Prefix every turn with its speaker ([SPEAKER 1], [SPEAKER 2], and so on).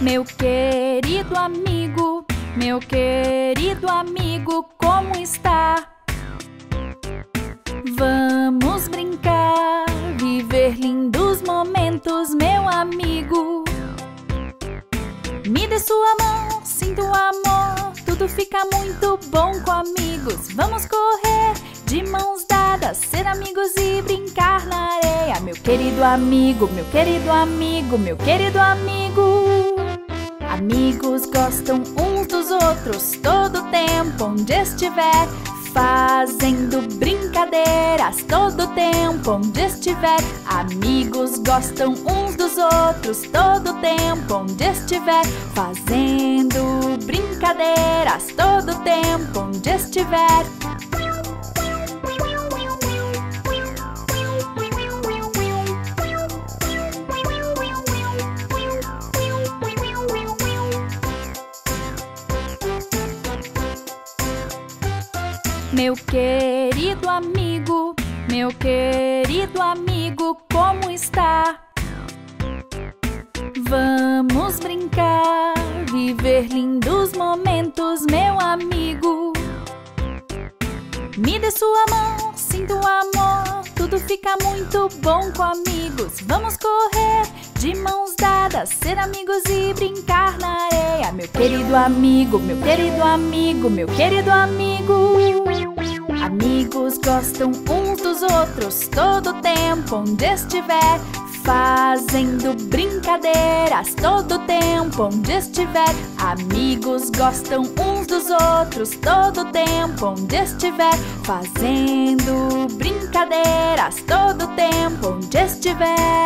[SPEAKER 1] Meu querido amigo, meu querido amigo, como está? Vamos brincar, viver lindos momentos, meu amigo. Me dê sua mão, sinto amor, tudo fica muito bom com amigos. Vamos correr de mãos dadas, ser amigos e brincar na areia. Meu querido amigo, meu querido amigo, meu querido amigo. Amigos gostam uns dos outros todo tempo onde estiver. Fazendo brincadeiras todo tempo onde estiver. Amigos gostam uns dos outros todo tempo onde estiver. Fazendo brincadeiras todo tempo onde estiver. Meu querido amigo, meu querido amigo, como está? Vamos brincar, viver lindos momentos, meu amigo. Me dê sua mão, sinto amor, tudo fica muito bom com amigos. Vamos correr de mãos dadas, ser amigos e brincar na. Meu querido amigo, meu querido amigo, meu querido amigo. Amigos gostam uns dos outros todo tempo onde estiver. Fazendo brincadeiras todo tempo onde estiver. Amigos gostam uns dos outros todo tempo onde estiver. Fazendo brincadeiras todo tempo onde estiver.